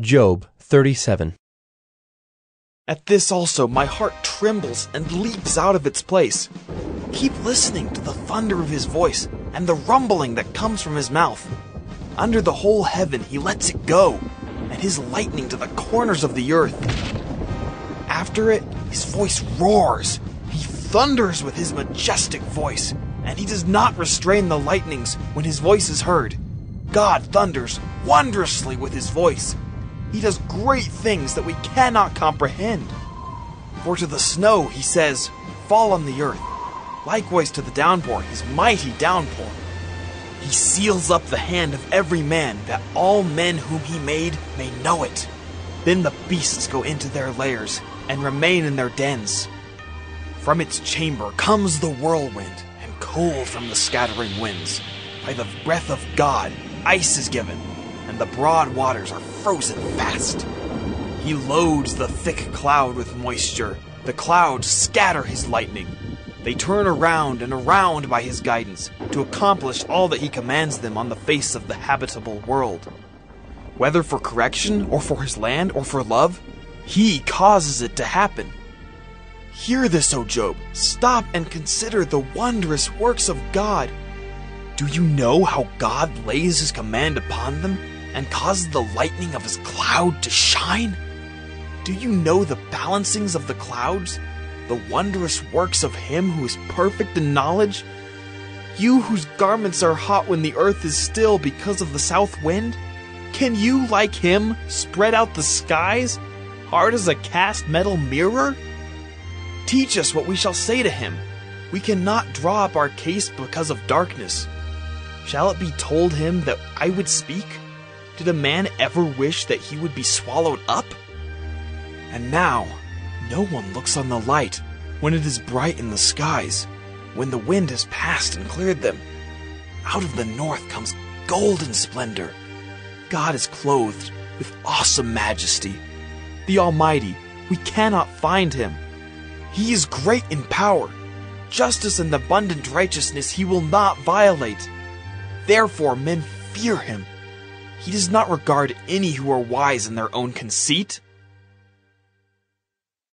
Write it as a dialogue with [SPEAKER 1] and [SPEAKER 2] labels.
[SPEAKER 1] Job 37.
[SPEAKER 2] At this also my heart trembles and leaps out of its place. Keep listening to the thunder of his voice and the rumbling that comes from his mouth. Under the whole heaven he lets it go, and his lightning to the corners of the earth. After it, his voice roars. He thunders with his majestic voice, and he does not restrain the lightnings when his voice is heard. God thunders wondrously with his voice. He does great things that we cannot comprehend. For to the snow he says, Fall on the earth. Likewise to the downpour, his mighty downpour. He seals up the hand of every man, that all men whom he made may know it. Then the beasts go into their lairs, and remain in their dens. From its chamber comes the whirlwind, and cold from the scattering winds. By the breath of God, ice is given, the broad waters are frozen fast. He loads the thick cloud with moisture. The clouds scatter his lightning. They turn around and around by his guidance to accomplish all that he commands them on the face of the habitable world. Whether for correction, or for his land, or for love, he causes it to happen. Hear this, O Job. Stop and consider the wondrous works of God. Do you know how God lays his command upon them and causes the lightning of his cloud to shine? Do you know the balancings of the clouds? The wondrous works of him who is perfect in knowledge? You whose garments are hot when the earth is still because of the south wind? Can you, like him, spread out the skies, hard as a cast metal mirror? Teach us what we shall say to him. We cannot draw up our case because of darkness. Shall it be told him that I would speak? Did a man ever wish that he would be swallowed up? And now, no one looks on the light when it is bright in the skies, when the wind has passed and cleared them. Out of the north comes golden splendor. God is clothed with awesome majesty. The Almighty, we cannot find him. He is great in power. Justice and abundant righteousness he will not violate. Therefore, men fear him. He does not regard any who are wise in their own conceit.